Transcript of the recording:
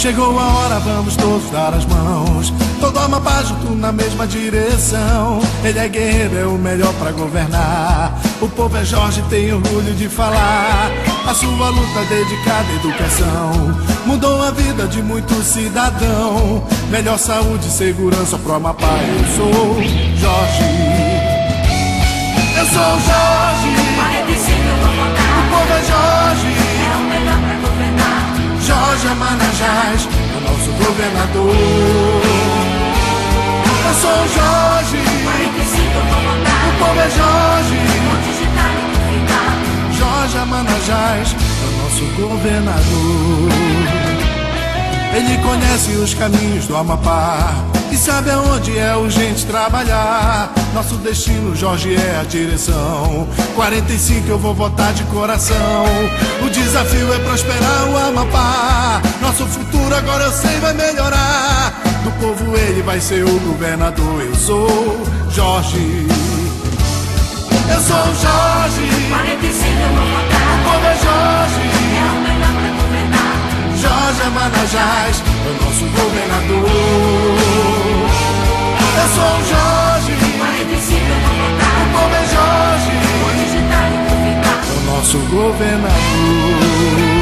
Chegou a hora, vamos todos dar as mãos. Todo Amapá junto na mesma direção. Ele é guerreiro, é o melhor pra governar. O povo é Jorge, tem orgulho de falar. A sua luta dedicada à educação mudou a vida de muito cidadão. Melhor saúde e segurança pro Amapá. Eu sou Jorge. Eu sou Jorge. É o nosso governador. Eu sou o Jorge, 45 eu vou o votar. povo é Jorge. Vou digitar e. Jorge Amanajás é o nosso governador. Ele conhece os caminhos do Amapá e sabe aonde é urgente trabalhar. Nosso destino, Jorge, é a direção. 45 eu vou votar de coração. O desafio é prosperar o Amapá. Nosso futuro agora eu sei vai melhorar. Do povo ele vai ser o governador. Eu sou Jorge. Eu sou o Jorge. 45 eu vou O votar. povo é Jorge. É o melhor pra governar. Jorge Amanajás é o nosso governador. Eu sou o Jorge, 45 eu vou votar. o povo é Jorge, Vou digitar e ficar. é o nosso governador.